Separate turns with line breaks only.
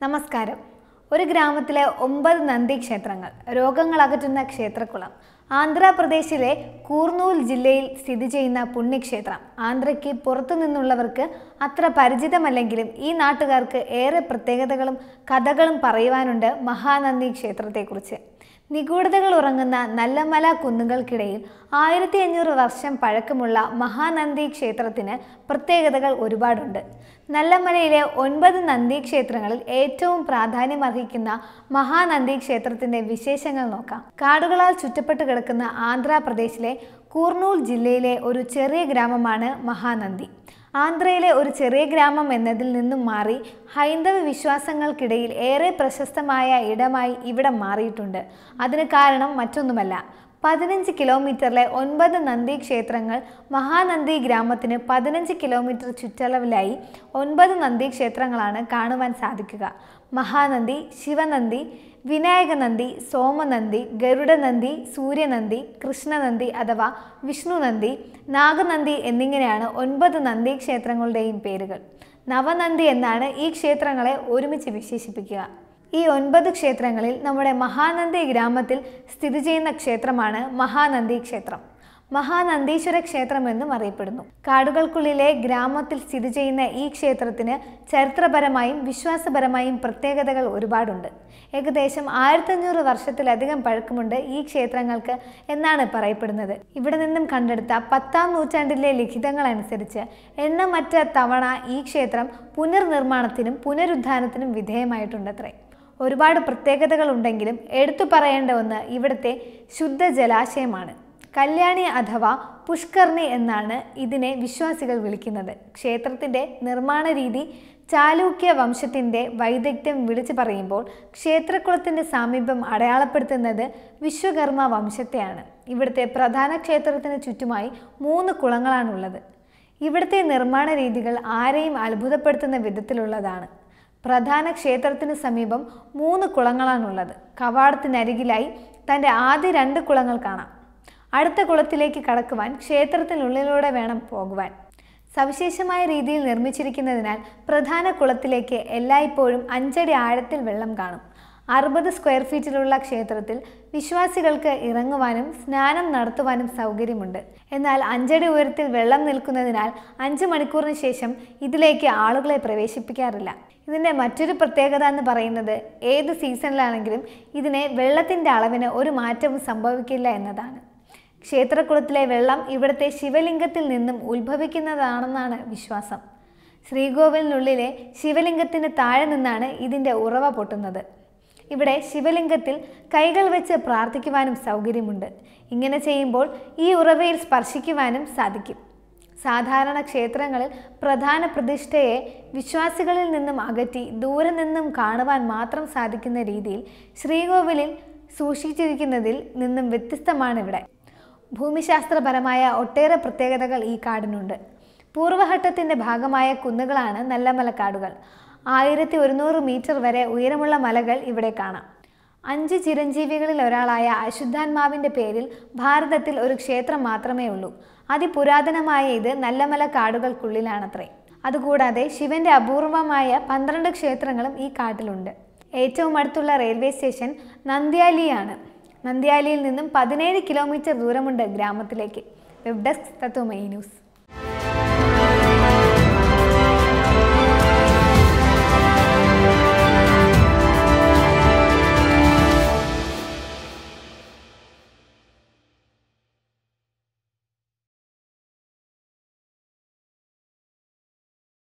നമസ്കാരം. ഒരു ഗ്രാമത്തിലെ ഒമ്പത് നന്ദി ക്ഷേത്രങ്ങൾ രോഗങ്ങൾ അകറ്റുന്ന ക്ഷേത്രക്കുളം ആന്ധ്രാപ്രദേശിലെ കൂർനൂൽ ജില്ലയിൽ സ്ഥിതി ചെയ്യുന്ന പുണ്യക്ഷേത്രം. ആന്ധ്രയ്ക്ക് പുറത്തു നിന്നുള്ളവർക്ക് അത്ര പരിചിതമല്ലെങ്കിലും ഈ നാട്ടുകാർക്ക് ഏറെ പ്രത്യേകതകളും കഥകളും പറയുവാനുണ്ട് മഹാനന്ദി ക്ഷേത്രത്തെക്കുറിച്ച്. നിഗൂഢതകൾ ഉറങ്ങുന്ന നല്ലമല കുന്നുകൾക്കിടയിൽ ആയിരത്തി അഞ്ഞൂറ് വർഷം പഴക്കമുള്ള മഹാനന്ദി ക്ഷേത്രത്തിന് പ്രത്യേകതകൾ ഒരുപാടുണ്ട്. നല്ലമലയിലെ ഒൻപത് നന്ദി ക്ഷേത്രങ്ങളിൽ ഏറ്റവും പ്രാധാന്യമർഹിക്കുന്ന മഹാനന്ദി ക്ഷേത്രത്തിന്റെ വിശേഷങ്ങൾ നോക്കാം. കാടുകളാൽ ചുറ്റപ്പെട്ട് കിടക്കുന്ന ആന്ധ്രാപ്രദേശിലെ കൂർണൂൽ ജില്ലയിലെ ഒരു ചെറിയ ഗ്രാമമാണ് മഹാനന്ദി. ആന്ധ്രയിലെ ഒരു ചെറിയ ഗ്രാമം എന്നതിൽ നിന്നും മാറി ഹൈന്ദവ വിശ്വാസങ്ങൾക്കിടയിൽ ഏറെ പ്രശസ്തമായ ഇടമായി ഇവിടെ മാറിയിട്ടുണ്ട്. അതിന് കാരണം മറ്റൊന്നുമല്ല. പതിനഞ്ച് കിലോമീറ്ററിലെ ഒൻപത് നന്ദി ക്ഷേത്രങ്ങൾ മഹാനന്ദി ഗ്രാമത്തിന് പതിനഞ്ച് കിലോമീറ്റർ ചുറ്റളവിലായി ഒൻപത് നന്ദി ക്ഷേത്രങ്ങളാണ് കാണുവാൻ സാധിക്കുക. മഹാനന്ദി ശിവനന്ദി വിനായകനന്ദി സോമനന്ദി ഗരുഡനന്ദി സൂര്യനന്ദി കൃഷ്ണനന്ദി അഥവാ വിഷ്ണുനന്ദി നാഗനന്ദി എന്നിങ്ങനെയാണ് ഒൻപത് നന്ദി ക്ഷേത്രങ്ങളുടെയും പേരുകൾ. നവനന്ദി എന്നാണ് ഈ ക്ഷേത്രങ്ങളെ ഒരുമിച്ച് വിശേഷിപ്പിക്കുക. ഈ ഒൻപത് ക്ഷേത്രങ്ങളിൽ നമ്മുടെ മഹാനന്ദി ഗ്രാമത്തിൽ സ്ഥിതി ചെയ്യുന്ന ക്ഷേത്രമാണ് മഹാനന്ദി ക്ഷേത്രം. മഹാനന്ദീശ്വര ക്ഷേത്രം എന്നും അറിയപ്പെടുന്നു. കാടുകൾക്കുള്ളിലെ ഗ്രാമത്തിൽ സ്ഥിതി ചെയ്യുന്ന ഈ ക്ഷേത്രത്തിന് ചരിത്രപരമായും വിശ്വാസപരമായും പ്രത്യേകതകൾ ഒരുപാടുണ്ട്. ഏകദേശം ആയിരത്തഞ്ഞൂറ് വർഷത്തിലധികം പഴക്കമുണ്ട് ഈ ക്ഷേത്രങ്ങൾക്ക് എന്നാണ് പറയപ്പെടുന്നത്. ഇവിടെ നിന്നും കണ്ടെടുത്ത പത്താം നൂറ്റാണ്ടിലെ ലിഖിതങ്ങൾ അനുസരിച്ച് എണ്ണമറ്റ തവണ ഈ ക്ഷേത്രം പുനർനിർമ്മാണത്തിനും പുനരുദ്ധാനത്തിനും വിധേയമായിട്ടുണ്ടത്രേ. ഒരുപാട് പ്രത്യേകതകളുണ്ടെങ്കിലും എടുത്തു പറയേണ്ട ഒന്ന് ഇവിടുത്തെ ശുദ്ധ ജലാശയമാണ്. കല്യാണി അഥവാ പുഷ്കർണി എന്നാണ് ഇതിനെ വിശ്വാസികൾ വിളിക്കുന്നത്. ക്ഷേത്രത്തിന്റെ നിർമ്മാണ രീതി ചാലൂക്യ വംശത്തിന്റെ വൈദഗ്ധ്യം വിളിച്ചു പറയുമ്പോൾ ക്ഷേത്രക്കുളത്തിന്റെ സാമീപ്യം അടയാളപ്പെടുത്തുന്നത് വിശ്വകർമ്മ വംശത്തെയാണ്. ഇവിടുത്തെ പ്രധാന ക്ഷേത്രത്തിന് ചുറ്റുമായി മൂന്ന് കുളങ്ങളാണുള്ളത്. ഇവിടുത്തെ നിർമ്മാണ രീതികൾ ആരെയും അത്ഭുതപ്പെടുത്തുന്ന വിധത്തിലുള്ളതാണ്. പ്രധാന ക്ഷേത്രത്തിന് സമീപം മൂന്ന് കുളങ്ങളാണുള്ളത്. കവാടത്തിനരികിലായി തന്റെ ആദ്യ രണ്ട് കുളങ്ങൾ കാണാം. അടുത്ത കുളത്തിലേക്ക് കടക്കുവാൻ ക്ഷേത്രത്തിനുള്ളിലൂടെ വേണം പോകുവാൻ. സവിശേഷമായ രീതിയിൽ നിർമ്മിച്ചിരിക്കുന്നതിനാൽ പ്രധാന കുളത്തിലേക്ക് എല്ലായ്പ്പോഴും അഞ്ചടി ആഴത്തിൽ വെള്ളം കാണും. അറുപത് സ്ക്വയർ ഫീറ്റിലുള്ള ക്ഷേത്രത്തിൽ വിശ്വാസികൾക്ക് ഇറങ്ങുവാനും സ്നാനം നടത്തുവാനും സൗകര്യമുണ്ട്. എന്നാൽ അഞ്ചടി ഉയരത്തിൽ വെള്ളം നിൽക്കുന്നതിനാൽ അഞ്ച് മണിക്കൂറിന് ശേഷം ഇതിലേക്ക് ആളുകളെ പ്രവേശിപ്പിക്കാറില്ല. ഇതിന്റെ മറ്റൊരു പ്രത്യേകത എന്ന് പറയുന്നത് ഏത് സീസണിലാണെങ്കിലും ഇതിനെ വെള്ളത്തിന്റെ അളവിന് ഒരു മാറ്റവും സംഭവിക്കില്ല എന്നതാണ്. ക്ഷേത്രക്കുളത്തിലെ വെള്ളം ഇവിടുത്തെ ശിവലിംഗത്തിൽ നിന്നും ഉത്ഭവിക്കുന്നതാണെന്നാണ് വിശ്വാസം. ശ്രീകോവിലിനുള്ളിലെ ശിവലിംഗത്തിന് താഴെ നിന്നാണ് ഇതിന്റെ ഉറവ പൊട്ടുന്നത്. ഇവിടെ ശിവലിംഗത്തിൽ കൈകൾ വെച്ച് പ്രാർത്ഥിക്കുവാനും സൗകര്യമുണ്ട്. ഇങ്ങനെ ചെയ്യുമ്പോൾ ഈ ഉറവയിൽ സ്പർശിക്കുവാനും സാധിക്കും. സാധാരണ ക്ഷേത്രങ്ങളിൽ പ്രധാന പ്രതിഷ്ഠയെ വിശ്വാസികളിൽ നിന്നും അകറ്റി ദൂരെ നിന്നും കാണുവാൻ മാത്രം സാധിക്കുന്ന രീതിയിൽ ശ്രീകോവിലിൽ സൂക്ഷിച്ചിരിക്കുന്നതിൽ നിന്നും വ്യത്യസ്തമാണിവിടെ. ഭൂമിശാസ്ത്രപരമായ ഒട്ടേറെ പ്രത്യേകതകൾ ഈ കാടിനുണ്ട്. പൂർവഘട്ടത്തിന്റെ ഭാഗമായ കുന്നുകളാണ് നല്ല മലക്കാടുകൾ ആയിരത്തി ഒരുന്നൂറ് മീറ്റർ വരെ ഉയരമുള്ള മലകൾ ഇവിടെ കാണാം. അഞ്ച് ചിരഞ്ജീവികളിൽ ഒരാളായ അശുദ്ധാത്മാവിന്റെ പേരിൽ ഭാരതത്തിൽ ഒരു ക്ഷേത്രം മാത്രമേ ഉള്ളൂ. അതിപുരാതനമായ ഇത് നല്ലമല കാടുകൾക്കുള്ളിലാണത്രേ. അതുകൂടാതെ ശിവന്റെ അപൂർവമായ പന്ത്രണ്ട് ക്ഷേത്രങ്ങളും ഈ കാട്ടിലുണ്ട്. ഏറ്റവും അടുത്തുള്ള റെയിൽവേ സ്റ്റേഷൻ നന്ദ്യാലിയാണ്. നന്ദ്യാലിയിൽ നിന്നും പതിനേഴ് കിലോമീറ്റർ ദൂരമുണ്ട് ഗ്രാമത്തിലേക്ക്. വെബ് ഡെസ്ക് തത്വമൈ ന്യൂസ്.